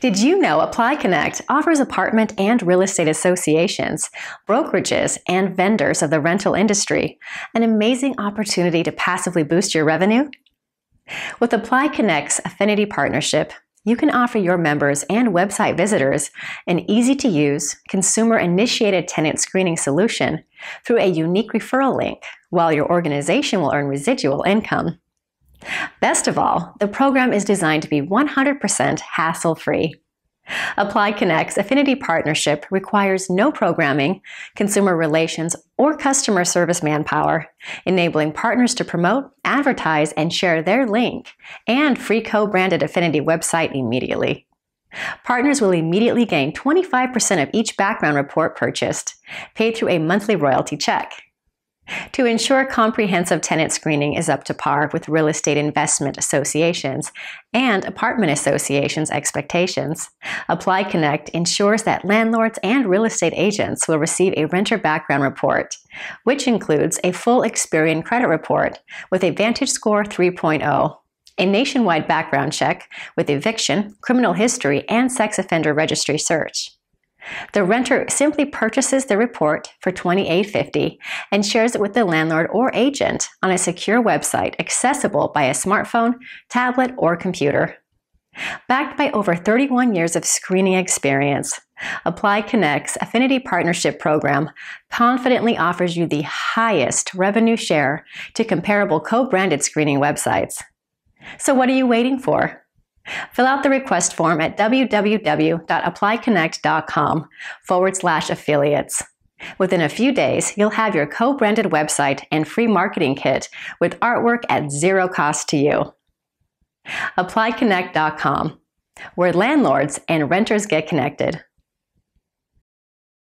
Did you know ApplyConnect offers apartment and real estate associations, brokerages, and vendors of the rental industry an amazing opportunity to passively boost your revenue? With ApplyConnect's Affinity Partnership, you can offer your members and website visitors an easy to use, consumer initiated tenant screening solution through a unique referral link, while your organization will earn residual income. Best of all, the program is designed to be 100% hassle free. ApplyConnect's affinity partnership requires no programming, consumer relations, or customer service manpower, enabling partners to promote, advertise, and share their link and free co branded affinity website immediately. Partners will immediately gain 25% of each background report purchased, paid through a monthly royalty check. To ensure comprehensive tenant screening is up to par with real estate investment associations and apartment associations' expectations, ApplyConnect ensures that landlords and real estate agents will receive a renter background report, which includes a full Experian credit report with a VantageScore 3.0 a nationwide background check with eviction, criminal history, and sex offender registry search. The renter simply purchases the report for $28.50 and shares it with the landlord or agent on a secure website accessible by a smartphone, tablet, or computer. Backed by over 31 years of screening experience, ApplyConnect's Affinity Partnership Program confidently offers you the highest revenue share to comparable co branded screening websites. So, what are you waiting for? Fill out the request form at www.applyconnect.com forward slash affiliates. Within a few days, you'll have your co branded website and free marketing kit with artwork at zero cost to you. ApplyConnect.com, where landlords and renters get connected.